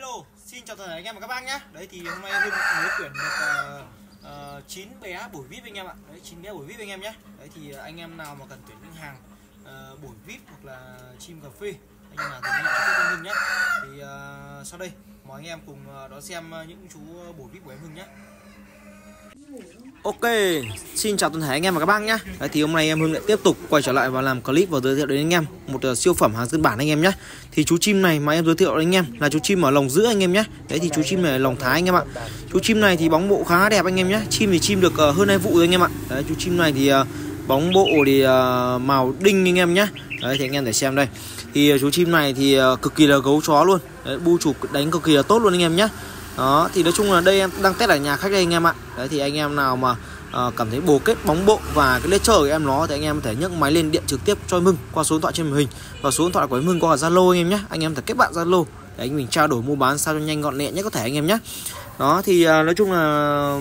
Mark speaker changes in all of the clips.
Speaker 1: Hello, xin chào toàn thể anh em và các bác nhé. Đấy thì hôm nay Hưng mới tuyển được uh, uh, 9 bé buổi VIP anh em ạ. Đấy 9 bé buổi VIP anh em nhé. Đấy thì anh em nào mà cần tuyển những hàng ờ, uh, buổi VIP hoặc là chim cà phê anh em nào thì liên hệ cho Hưng nhé. Thì uh, sau đây mời anh em cùng uh, đón xem những chú buổi VIP của em Hưng nhé. Ok, xin chào toàn thể anh em và các bác nhé Đấy, Thì hôm nay em Hưng lại tiếp tục quay trở lại và làm clip và giới thiệu đến anh em Một uh, siêu phẩm hàng dân bản anh em nhé Thì chú chim này mà em giới thiệu đến anh em là chú chim ở lồng giữa anh em nhé Đấy thì chú chim này là lồng thái anh em ạ Chú chim này thì bóng bộ khá đẹp anh em nhé Chim thì chim được uh, hơn hai vụ rồi anh em ạ Đấy chú chim này thì uh, bóng bộ thì uh, màu đinh anh em nhé Đấy thì anh em để xem đây Thì uh, chú chim này thì uh, cực kỳ là gấu chó luôn Đấy, Bu chụp đánh cực kỳ là tốt luôn anh em nhé đó thì nói chung là đây em đang test ở nhà khách đây anh em ạ. Đấy thì anh em nào mà uh, cảm thấy bồ kết bóng bộ và cái lết chờ của em nó thì anh em có thể nhấc máy lên điện trực tiếp cho mừng qua số điện thoại trên màn hình. Và số điện thoại của mừng qua Zalo anh em nhé. Anh em thể kết bạn Zalo để anh mình trao đổi mua bán sao cho nhanh gọn nhẹ nhất có thể anh em nhé. Đó thì uh, nói chung là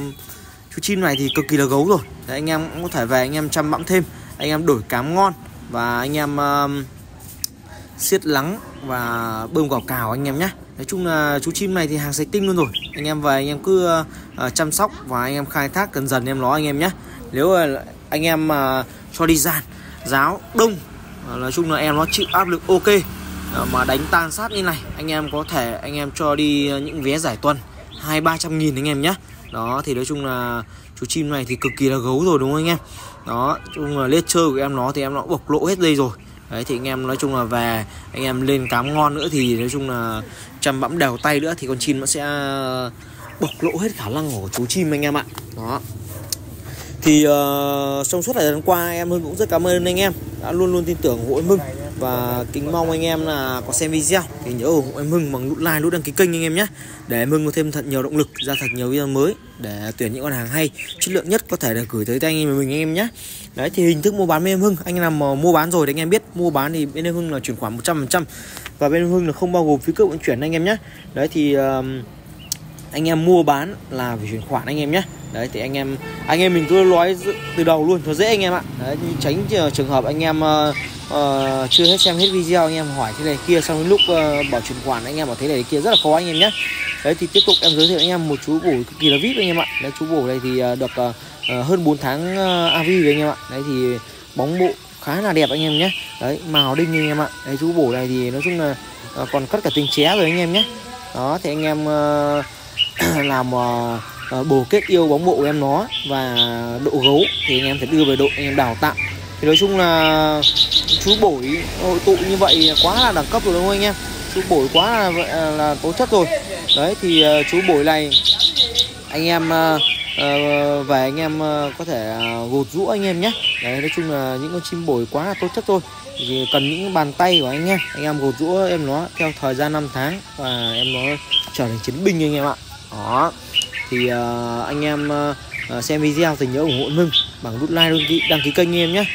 Speaker 1: chú chim này thì cực kỳ là gấu rồi. Đấy, anh em cũng có thể về anh em chăm bẵm thêm. Anh em đổi cám ngon và anh em uh, siết lắng và bơm cào cào anh em nhé. Nói chung là chú chim này thì hàng sạch tinh luôn rồi. Anh em về anh em cứ uh, chăm sóc và anh em khai thác dần dần em nó anh em nhé. Nếu uh, anh em uh, cho đi dàn giáo đông uh, Nói chung là em nó chịu áp lực ok uh, Mà đánh tan sát như này Anh em có thể anh em cho đi những vé giải tuần hai ba trăm nghìn anh em nhé. Đó thì nói chung là chú chim này thì cực kỳ là gấu rồi đúng không anh em? Đó chung là lết chơi của em nó thì em nó bộc lộ hết đây rồi. Đấy thì anh em nói chung là về anh em lên cám ngon nữa thì nói chung là chăm bẵm đều tay nữa thì con chim nó sẽ ờ, bộc lộ hết khả năng của chú chim anh em ạ. Đó. Thì uh, trong suốt thời gian qua em Hưng cũng rất cảm ơn anh em đã luôn luôn tin tưởng ủng hộ em Hưng và kính mong anh em là có xem video. Thì nhớ ủng hộ em Hưng bằng nút like nút đăng ký kênh anh em nhé. Để em Hưng có thêm thật nhiều động lực ra thật nhiều video mới để tuyển những con hàng hay chất lượng nhất có thể được gửi tới tay anh em mình anh em nhé. Đấy thì hình thức mua bán bên em Hưng anh làm mua bán rồi thì anh em biết mua bán thì bên em Hưng là chuyển khoản 100% và bên em Hưng là không bao gồm phí cước vận chuyển anh em nhé. Đấy thì uh, anh em mua bán là phải chuyển khoản anh em nhé đấy thì anh em anh em mình cứ nói từ đầu luôn cho dễ anh em ạ đấy, tránh trường hợp anh em uh, uh, chưa hết xem hết video anh em hỏi thế này kia xong lúc uh, bảo chuyển khoản anh em bảo thế này kia rất là khó anh em nhé đấy thì tiếp tục em giới thiệu anh em một chú bổ cực kỳ là vip anh em ạ đấy chú bổ này thì uh, được uh, hơn 4 tháng uh, av rồi anh em ạ đấy thì bóng bộ khá là đẹp anh em nhé đấy màu đinh anh em ạ đấy chú bổ này thì nói chung là uh, còn cất cả tình ché rồi anh em nhé đó thì anh em uh, làm uh, Ờ, bồ kết yêu bóng bộ của em nó và độ gấu thì anh em phải đưa về đội anh em đào tạo. Thì nói chung là chú bổi hội tụ như vậy quá là đẳng cấp rồi đúng không anh em? Chú bổi quá là, là tố chất rồi. Đấy thì uh, chú bổi này anh em uh, uh, về anh em uh, có thể uh, gột rũ anh em nhé. Đấy nói chung là những con chim bổi quá là tốt chất thôi. Thì cần những bàn tay của anh em anh em gột rũ em nó theo thời gian 5 tháng và em nó trở thành chiến binh anh em ạ. Đó thì uh, anh em uh, xem video thì nhớ ủng hộ Hưng bằng nút like đăng ký, đăng ký kênh em nhé.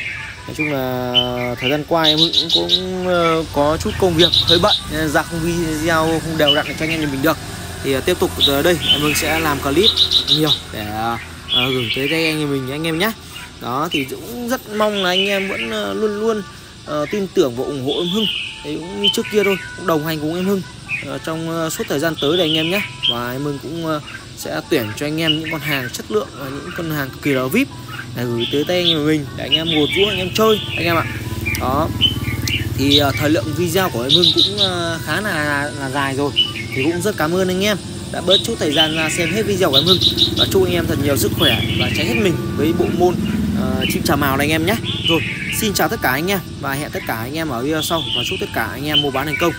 Speaker 1: Nói chung là thời gian qua em cũng, cũng uh, có chút công việc hơi bận nên ra không video không đều đặn cho anh em nhà mình được. Thì uh, tiếp tục giờ đây em Hưng sẽ làm clip nhiều để uh, gửi tới đây anh em mình anh em nhé. Đó thì cũng rất mong là anh em vẫn uh, luôn luôn uh, tin tưởng và ủng hộ em Hưng. Thì cũng như trước kia thôi cũng đồng hành cùng em Hưng trong suốt thời gian tới đây anh em nhé và em Hưng cũng sẽ tuyển cho anh em những con hàng chất lượng và những con hàng cực kỳ là vip để gửi tới tay anh em mình để anh em ngồi rũ anh em chơi anh em ạ đó thì thời lượng video của em Hưng cũng khá là là dài rồi thì cũng rất cảm ơn anh em đã bớt chút thời gian ra xem hết video của em Hưng và chúc anh em thật nhiều sức khỏe và cháy hết mình với bộ môn uh, chim chào mào này anh em nhé rồi xin chào tất cả anh em và hẹn tất cả anh em ở video sau và chúc tất cả anh em mua bán thành công